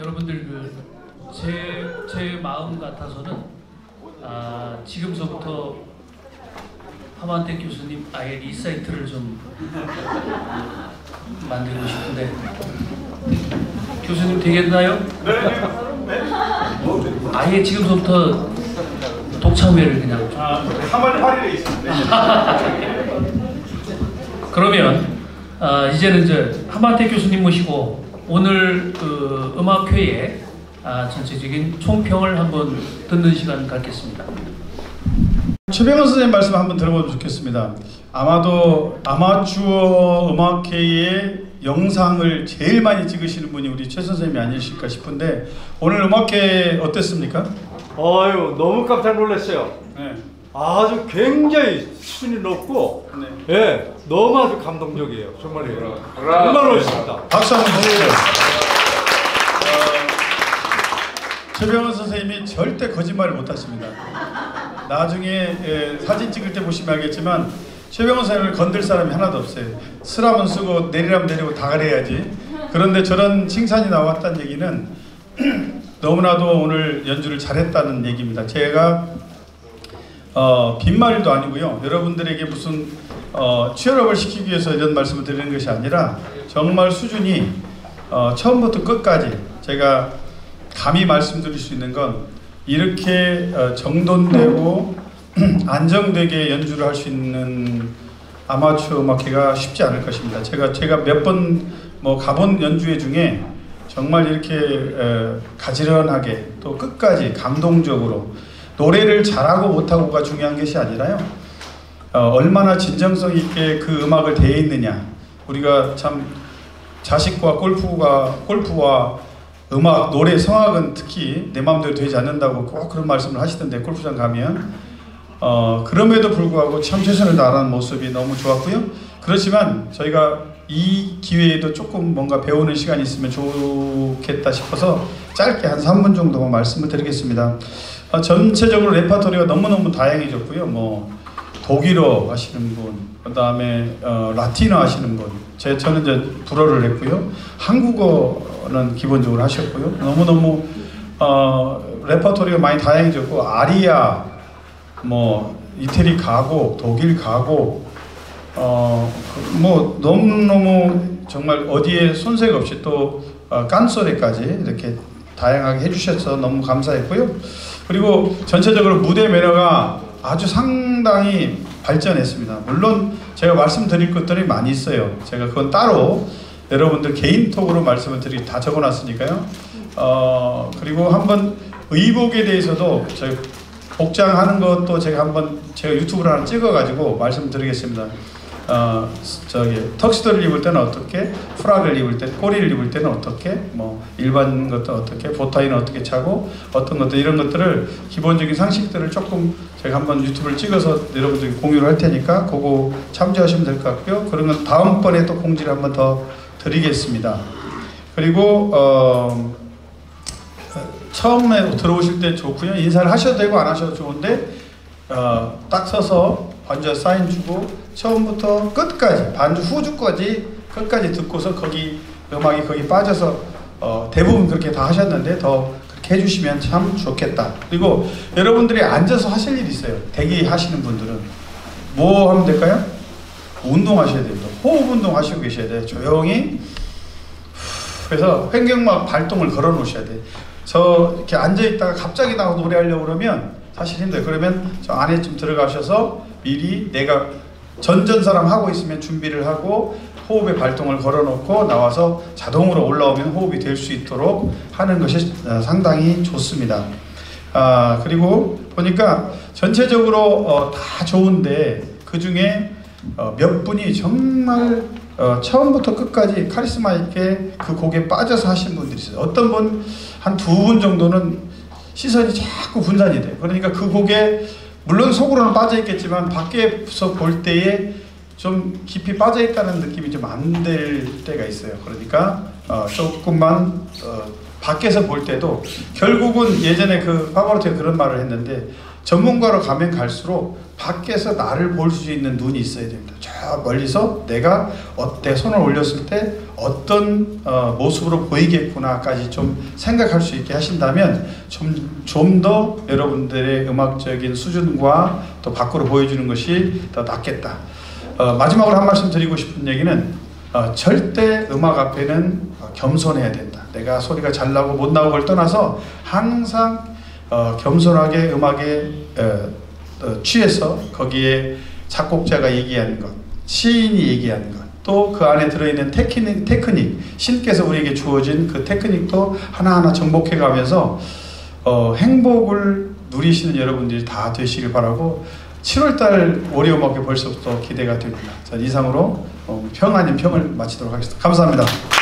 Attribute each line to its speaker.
Speaker 1: 여러분들 그 제 제 마음 같아서는 아, 지금서부터 하만택 교수님 아예 리사이틀을 좀 만들고 싶은데 교수님 되겠나요? 아예 지금서부터 독창회를 그냥 좀.
Speaker 2: 아, 3월 8일에 있습니다.
Speaker 1: 그러면 아, 이제는 이제 하만택 교수님 모시고 오늘 그 음악회의 아, 전체적인 총평을 한번 듣는 시간 갖겠습니다.
Speaker 2: 최병헌 선생님 말씀 한번 들어보면 좋겠습니다. 아마도 아마추어 음악회의 영상을 제일 많이 찍으시는 분이 우리 최 선생님이 아니실까 싶은데 오늘 음악회 어땠습니까?
Speaker 3: 아유 너무 깜짝 놀랐어요.
Speaker 2: 네.
Speaker 3: 아주 굉장히 수준이 높고
Speaker 2: 네.
Speaker 3: 예 너무 아주 감동적이에요. 정말이에요. 정말 멋있습니다.
Speaker 2: 박수 한번 주세요. 어, 최병헌 선생님이 절대 거짓말을 못하십니다. 나중에 예, 사진 찍을 때 보시면 알겠지만 최병헌 선생님을 건들 사람이 하나도 없어요. 쓰라면 쓰고 내리라면 내리고 다 그래야지. 그런데 저런 칭찬이 나왔다는 얘기는 너무나도 오늘 연주를 잘했다는 얘기입니다. 제가 어, 빈말도 아니고요. 여러분들에게 무슨 어, 취업을 시키기 위해서 이런 말씀을 드리는 것이 아니라 정말 수준이 어, 처음부터 끝까지 제가 감히 말씀드릴 수 있는 건 이렇게 어, 정돈되고 안정되게 연주를 할 수 있는 아마추어 음악회가 쉽지 않을 것입니다. 제가 제가 몇 번 뭐 가본 연주회 중에 정말 이렇게 에, 가지런하게 또 끝까지 감동적으로 노래를 잘하고 못하고가 중요한 것이 아니라요. 어, 얼마나 진정성 있게 그 음악을 대해 있느냐. 우리가 참 자식과 골프가 골프와 음악, 노래, 성악은 특히 내 마음대로 되지 않는다고 꼭 그런 말씀을 하시던데 골프장 가면 어, 그럼에도 불구하고 참 최선을 다하는 모습이 너무 좋았고요. 그렇지만 저희가 이 기회에도 조금 뭔가 배우는 시간이 있으면 좋겠다 싶어서 짧게 한 3분 정도만 말씀을 드리겠습니다. 어, 전체적으로 레파토리가 너무너무 다양해졌고요. 뭐 독일어 하시는 분, 그 다음에 어, 라틴어 하시는 분, 제 저는 이제 불어를 했고요. 한국어는 기본적으로 하셨고요. 너무너무 어, 레퍼토리가 많이 다양해졌고 아리아, 뭐 이태리 가곡, 독일 가곡, 어, 그뭐 너무너무 정말 어디에 손색 없이 또 어, 깐소리까지 이렇게 다양하게 해주셔서 너무 감사했고요. 그리고 전체적으로 무대 매너가 아주 상당히 발전했습니다. 물론 제가 말씀드릴 것들이 많이 있어요. 제가 그건 따로 여러분들 개인톡으로 말씀을 드리 다 적어놨으니까요. 어 그리고 한번 의복에 대해서도 저희 복장하는 것도 제가 한번 제가 유튜브를 하나 찍어가지고 말씀드리겠습니다. 어 저기 턱시도를 입을 때는 어떻게, 프락을 입을 때, 꼬리를 입을 때는 어떻게, 뭐 일반 것도 어떻게, 보타이는 어떻게 차고 어떤 것들 이런 것들을 기본적인 상식들을 조금 제가 한번 유튜브를 찍어서 여러분들이 공유를 할 테니까 그거 참조하시면 될 것 같고요. 그런 건 다음번에 또 공지를 한번 더 드리겠습니다. 그리고 어, 처음에 들어오실 때 좋고요. 인사를 하셔도 되고 안 하셔도 좋은데 어, 딱 서서 반주 사인 주고 처음부터 끝까지 반주 후주까지 끝까지 듣고서 거기 음악이 거기 빠져서 어, 대부분 그렇게 다 하셨는데 더 그렇게 해주시면 참 좋겠다. 그리고 여러분들이 앉아서 하실 일이 있어요. 대기하시는 분들은 뭐 하면 될까요? 운동하셔야 됩니다. 호흡 운동 하시고 계셔야 돼요. 조용히 그래서 횡격막 발동을 걸어 놓으셔야 돼. 저 이렇게 앉아 있다가 갑자기 나와 노래하려고 그러면 사실 힘들어요. 그러면 저 안에 좀 들어가셔서 미리 내가 전전 사람 하고 있으면 준비를 하고 호흡의 발동을 걸어 놓고 나와서 자동으로 올라오면 호흡이 될 수 있도록 하는 것이 어, 상당히 좋습니다. 아, 그리고 보니까 전체적으로 어, 다 좋은데 그 중에 어, 몇 분이 정말 어, 처음부터 끝까지 카리스마 있게 그 곡에 빠져서 하신 분들이 있어요. 어떤 분 한 두 분 정도는 시선이 자꾸 분산이 돼요. 그러니까 그 곡에 물론 속으로는 빠져 있겠지만 밖에서 볼 때에 좀 깊이 빠져 있다는 느낌이 좀 안 될 때가 있어요. 그러니까 어, 조금만 어, 밖에서 볼 때도 결국은 예전에 그 파바로티가 그런 말을 했는데 전문가로 가면 갈수록 밖에서 나를 볼 수 있는 눈이 있어야 됩니다. 저 멀리서 내가 어때 손을 올렸을 때 어떤 어, 모습으로 보이겠구나까지 좀 생각할 수 있게 하신다면 좀 좀 더 여러분들의 음악적인 수준과 또 밖으로 보여주는 것이 더 낫겠다. 어, 마지막으로 한 말씀 드리고 싶은 얘기는 어, 절대 음악 앞에는 어, 겸손해야 된다. 내가 소리가 잘 나고 못 나고를 떠나서 항상 어, 겸손하게 음악에 어, 어, 취해서 거기에 작곡자가 얘기하는 것, 시인이 얘기하는 것, 또 그 안에 들어있는 테크닉, 테크닉, 신께서 우리에게 주어진 그 테크닉도 하나하나 정복해 가면서 어, 행복을 누리시는 여러분들이 다 되시길 바라고 7월달 월요음악회 벌써부터 기대가 됩니다. 자, 이상으로 어, 평 아닌 평을 마치도록 하겠습니다. 감사합니다.